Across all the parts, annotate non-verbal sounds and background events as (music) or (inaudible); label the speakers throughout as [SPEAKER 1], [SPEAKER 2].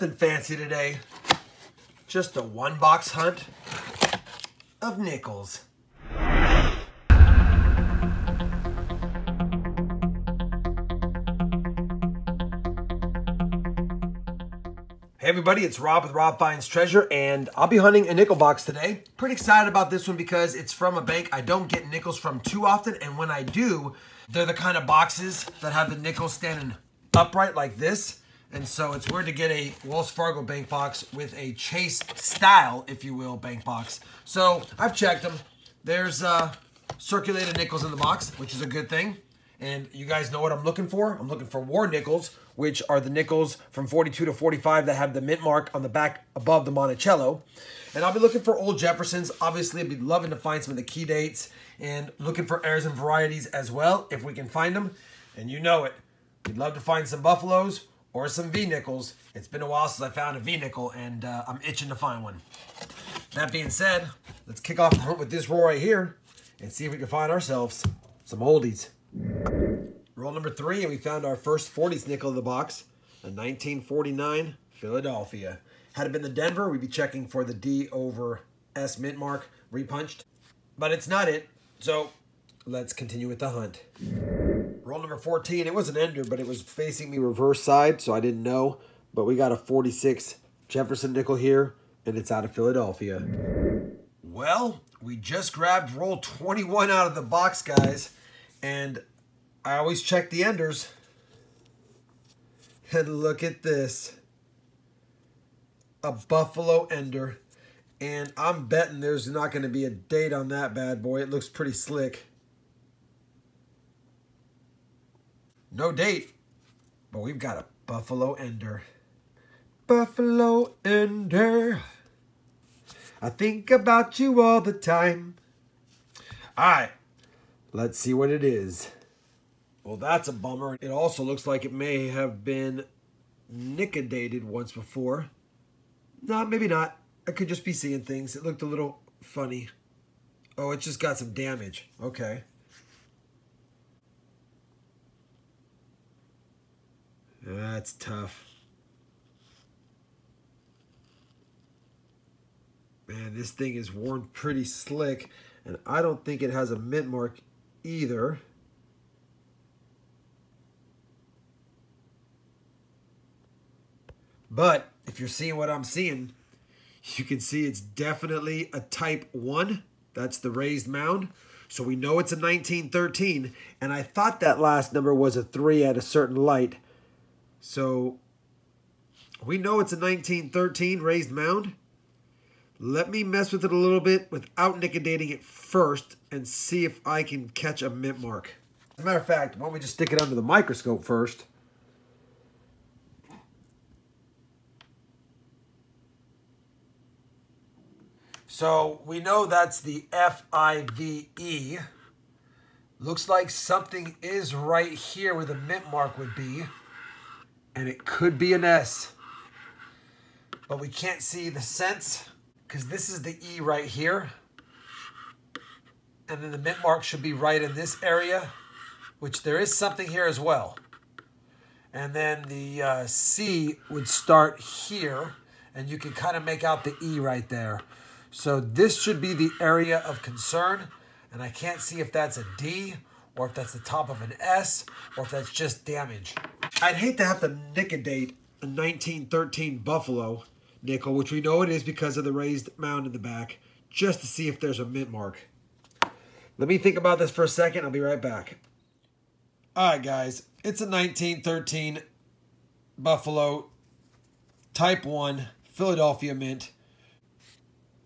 [SPEAKER 1] Nothing fancy today. Just a one box hunt of nickels. Hey everybody, it's Rob with Rob Finds Treasure, and I'll be hunting a nickel box today. Pretty excited about this one because it's from a bank I don't get nickels from too often, and when I do, they're the kind of boxes that have the nickels standing upright like this. And so it's weird to get a Wells Fargo bank box with a Chase style, if you will, bank box. So I've checked them. There's uh, circulated nickels in the box, which is a good thing. And you guys know what I'm looking for. I'm looking for war nickels, which are the nickels from 42 to 45 that have the mint mark on the back above the Monticello. And I'll be looking for old Jeffersons. Obviously, I'd be loving to find some of the key dates and looking for errors and varieties as well, if we can find them. And you know it. We'd love to find some Buffaloes or some V-nickels. It's been a while since I found a V-nickel, and uh, I'm itching to find one. That being said, let's kick off the hunt with this roll right here and see if we can find ourselves some oldies. Roll number three, and we found our first 40s nickel of the box, a 1949 Philadelphia. Had it been the Denver, we'd be checking for the D over S mint mark, repunched. But it's not it, so let's continue with the hunt. Roll number 14, it was an ender, but it was facing me reverse side, so I didn't know. But we got a 46 Jefferson nickel here, and it's out of Philadelphia. Well, we just grabbed roll 21 out of the box, guys. And I always check the enders. And (laughs) look at this. A Buffalo Ender. And I'm betting there's not going to be a date on that bad boy. It looks pretty slick. No date. But we've got a Buffalo Ender. Buffalo Ender. I think about you all the time. All right. Let's see what it is. Well, that's a bummer. It also looks like it may have been nickedated once before. No, maybe not. I could just be seeing things. It looked a little funny. Oh, it just got some damage. Okay. That's tough. Man, this thing is worn pretty slick, and I don't think it has a mint mark either. But if you're seeing what I'm seeing, you can see it's definitely a type 1. That's the raised mound. So we know it's a 1913. And I thought that last number was a 3 at a certain light. So we know it's a 1913 raised mound. Let me mess with it a little bit without nickedating it first and see if I can catch a mint mark. As a matter of fact, why don't we just stick it under the microscope first. So we know that's the F-I-V-E. Looks like something is right here where the mint mark would be. And it could be an S. But we can't see the cents because this is the E right here. And then the mint mark should be right in this area, which there is something here as well. And then the uh, C would start here, and you can kind of make out the E right there. So this should be the area of concern, and I can't see if that's a D, or if that's the top of an S, or if that's just damage. I'd hate to have to nickadate a 1913 Buffalo nickel, which we know it is because of the raised mound in the back, just to see if there's a mint mark. Let me think about this for a second. I'll be right back. All right, guys. It's a 1913 Buffalo Type 1 Philadelphia Mint.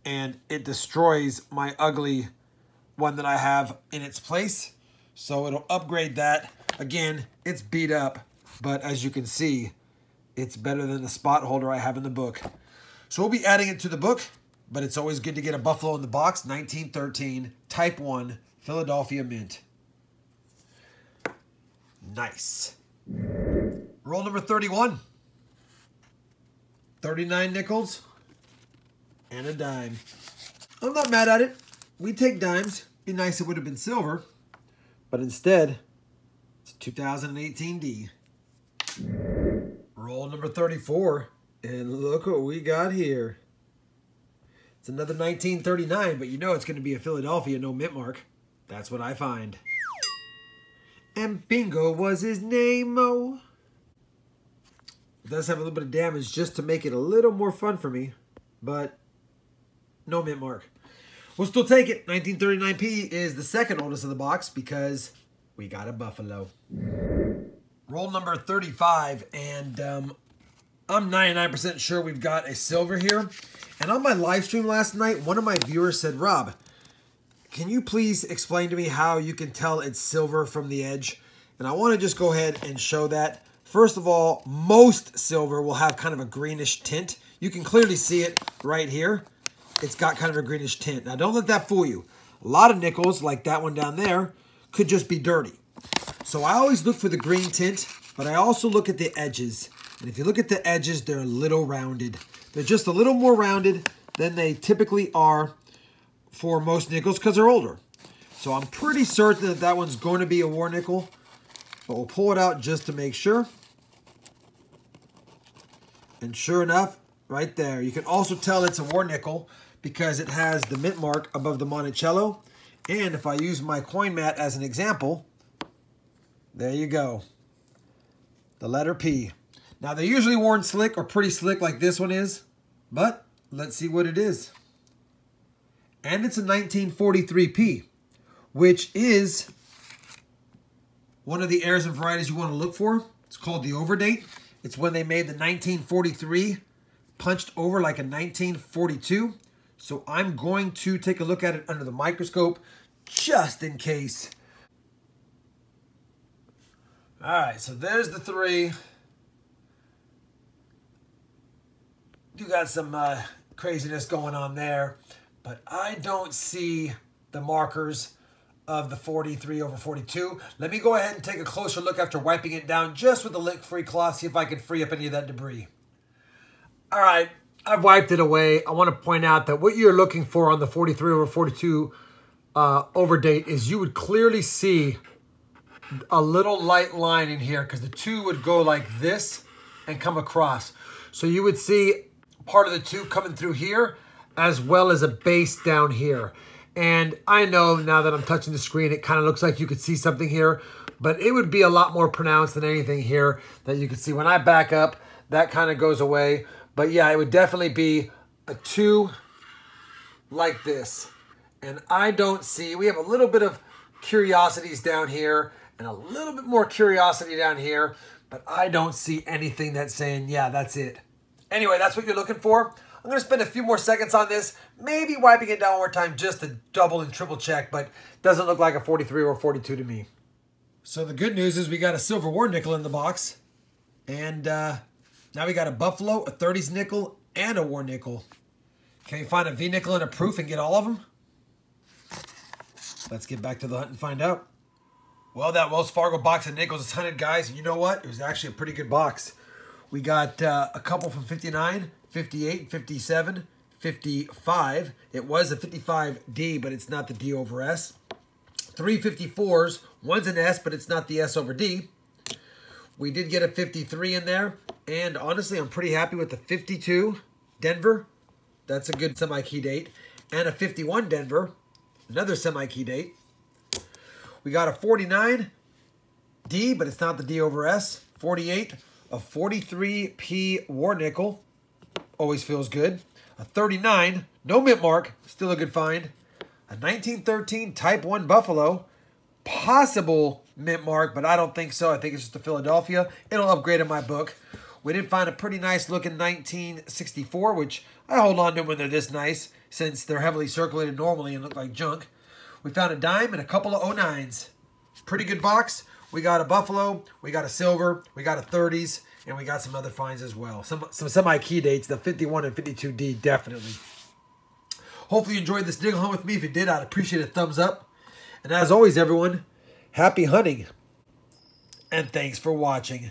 [SPEAKER 1] And it destroys my ugly one that I have in its place. So it'll upgrade that. Again, it's beat up. But as you can see, it's better than the spot holder I have in the book. So we'll be adding it to the book, but it's always good to get a Buffalo in the box. 1913, Type 1, Philadelphia Mint. Nice. Roll number 31. 39 nickels and a dime. I'm not mad at it. We take dimes. Be nice it would have been silver. But instead, it's 2018 D. Roll number 34 And look what we got here. It's another 1939, but you know it's going to be a Philadelphia no mint mark. That's what I find. And bingo was his name, oh. It does have a little bit of damage just to make it a little more fun for me, but no mint mark. We'll still take it. 1939p is the second oldest of the box because we got a Buffalo. Roll number 35, and um, I'm 99% sure we've got a silver here. And on my live stream last night, one of my viewers said, Rob, can you please explain to me how you can tell it's silver from the edge? And I want to just go ahead and show that. First of all, most silver will have kind of a greenish tint. You can clearly see it right here. It's got kind of a greenish tint. Now, don't let that fool you. A lot of nickels, like that one down there, could just be dirty. So I always look for the green tint, but I also look at the edges. And if you look at the edges, they're a little rounded. They're just a little more rounded than they typically are for most nickels because they're older. So I'm pretty certain that that one's going to be a war nickel. But we'll pull it out just to make sure. And sure enough, right there. You can also tell it's a war nickel because it has the mint mark above the Monticello. And if I use my coin mat as an example, there you go. The letter P. Now, they're usually worn slick or pretty slick like this one is, but let's see what it is. And it's a 1943P, which is one of the errors and varieties you want to look for. It's called the overdate. It's when they made the 1943 punched over like a 1942. So I'm going to take a look at it under the microscope just in case. All right, so there's the three. You got some uh, craziness going on there, but I don't see the markers of the 43 over 42. Let me go ahead and take a closer look after wiping it down just with a lint-free cloth, see if I can free up any of that debris. All right, I've wiped it away. I want to point out that what you're looking for on the 43 over 42 uh, overdate is you would clearly see a little light line in here because the two would go like this and come across. So you would see part of the two coming through here as well as a base down here. And I know now that I'm touching the screen, it kind of looks like you could see something here, but it would be a lot more pronounced than anything here that you could see. When I back up, that kind of goes away. But yeah, it would definitely be a two like this. And I don't see, we have a little bit of curiosities down here and a little bit more curiosity down here, but I don't see anything that's saying, yeah, that's it. Anyway, that's what you're looking for. I'm going to spend a few more seconds on this, maybe wiping it down one more time just to double and triple check, but doesn't look like a 43 or 42 to me. So the good news is we got a silver war nickel in the box, and uh, now we got a Buffalo, a 30s nickel, and a war nickel. Can you find a V nickel and a proof and get all of them? Let's get back to the hunt and find out. Well, that Wells Fargo box of nickels is hunted, guys. And you know what? It was actually a pretty good box. We got uh, a couple from 59, 58, 57, 55. It was a 55D, but it's not the D over S. Three 54s. One's an S, but it's not the S over D. We did get a 53 in there. And honestly, I'm pretty happy with the 52 Denver. That's a good semi-key date. And a 51 Denver. Another semi-key date. We got a 49 D, but it's not the D over S. 48, a 43P War Nickel. Always feels good. A 39, no mint mark, still a good find. A 1913 Type 1 Buffalo. Possible mint mark, but I don't think so. I think it's just a Philadelphia. It'll upgrade in my book. We did find a pretty nice looking 1964, which I hold on to when they're this nice, since they're heavily circulated normally and look like junk. We found a dime and a couple of 09s. Pretty good box. We got a Buffalo, we got a Silver, we got a 30s, and we got some other finds as well. Some, some semi-key dates, the 51 and 52D, definitely. Hopefully you enjoyed this dig hunt with me. If you did, I'd appreciate a thumbs up. And as always, everyone, happy hunting. And thanks for watching.